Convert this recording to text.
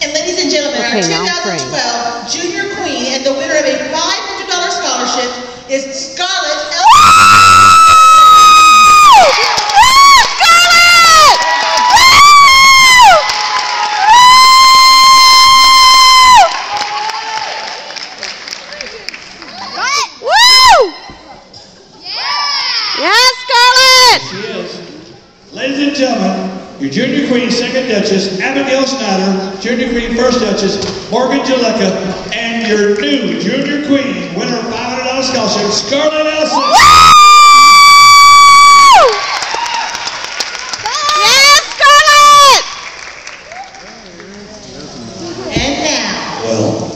And ladies and gentlemen, okay, our 2012 Junior Queen and the winner of a $500 scholarship is Scarlett Yes, Scarlett! Yeah. Ladies and gentlemen, your Junior Queen Second Duchess, Abigail Snyder, Junior Queen First Duchess, Morgan Jaleka, and your new Junior Queen, winner of $500 scholarship, Scarlett Nelson. Scarlett! And now. Well.